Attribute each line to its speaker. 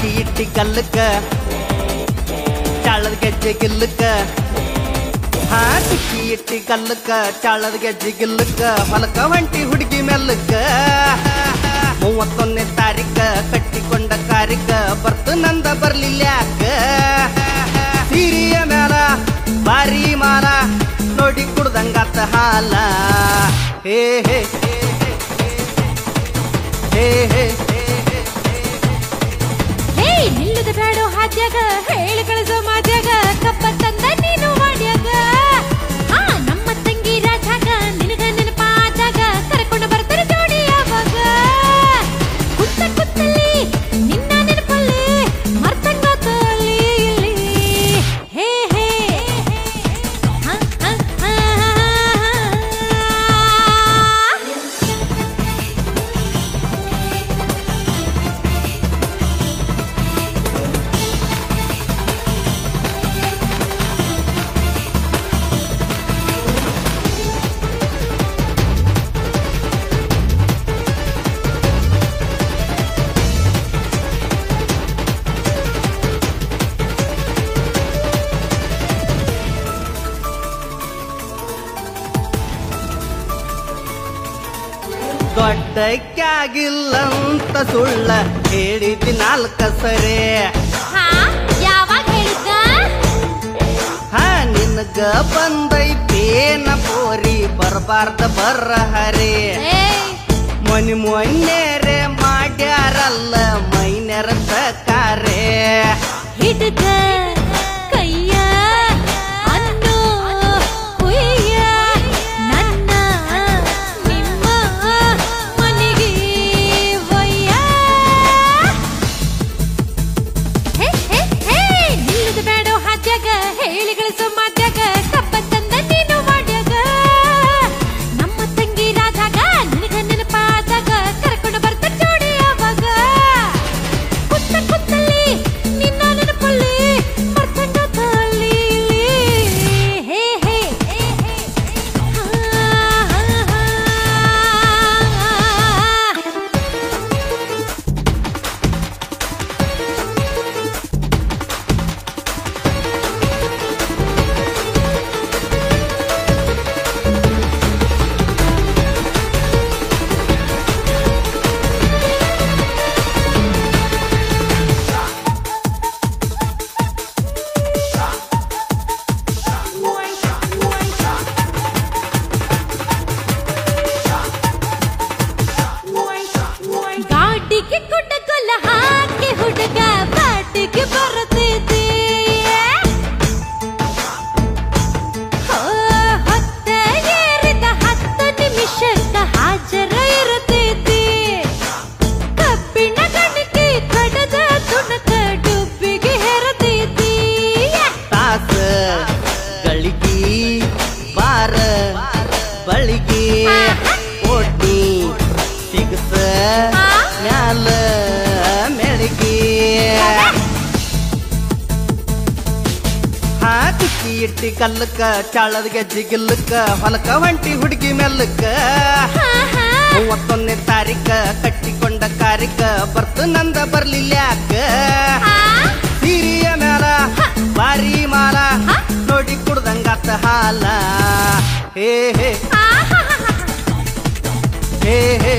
Speaker 1: ತುಕ್ಕಿ ಇಟ್ಟಿ ಗಲ್ಲಕ್ಕ ಚಾಳದ ಗೆಜ್ಜೆ ಗಿಲ್ಲಕ್ಕ ಹಾ ಟಿಕ್ಕಿ ಇಟ್ಟಿ ಕಲ್ಲಕ್ಕ ಚಾಳದ ಗೆಜ್ಜೆ ಗಿಲ್ಲಕ್ಕ ಹೊಲಕ ಹೊಂಟಿ ಹುಡುಗಿ ಮೆಲ್ಲಕ್ಕ ಮೂವತ್ತೊಂದನೇ ತಾರೀಕ ಕಟ್ಟಿಕೊಂಡ ಕಾರಿಕ ಬರ್ತು ನಂದ ಬರ್ಲಿಲ್ಲ ಯಾಕ ಸೀರಿಯ ಮೇಲ ಬಾರಿ ಮಾಲ, ನೋಡಿ ಕುಡ್ದಂಗಾತ ಹಾಲ. ಹೇ ಹೇ.
Speaker 2: ಹಾದ್ಯಾಗ ಹೇಳಿ ಕಳಿಸೋ ಮಾದ್ಯಾಗ ಕಪ್ಪ
Speaker 1: ದೊಡ್ಡಕ್ಕಾಗಿಲ್ಲಂತ ಸುಳ್ಳ ಹೇಳಿದ್ದಿ ನಾಲ್ಕ ಸರಿ.
Speaker 2: ಹಾ ಯಾವಾಗ ಹೇಳಿದ್ದ?
Speaker 1: ಹಾ ನಿನಗ ಬಂದೈತೇನ ಪೋರಿ ಬರಬಾರ್ದ ಬರ್ರ ಹರಿ.
Speaker 2: ಮೊನ್ನೆ
Speaker 1: ಮನಿ
Speaker 2: ಹಾ
Speaker 1: ತುಕ್ಕಿ ಇಟ್ಟಿ ಕಲ್ಲಕ್ಕ, ಚಾಳದ ಜಿಗಿಲ್ಲಕ್ಕ ಗಿಲ್ಲಕ್ಕ ಹೊಲಕ ಹೊಂಟಿ ಹುಡುಗಿ ಮೆಲ್ಲಕ್ಕ ಮೂವತ್ತೊಂದನೇ ತಾರೀಕ ಕಟ್ಟಿಕೊಂಡ ಕಾರಿಕ ಬರ್ತು ನಂದ ಬರ್ಲಿಲ್ಲ ಯಾಕ ಸೀರಿಯ ಮೇಲ ಬಾರಿ ಮಾಲ, ನೋಡಿ ಕುಡ್ದಂಗಾತ ಹಾಲ. ಹೇ ಹೇ. ಹೇ ಹೇ.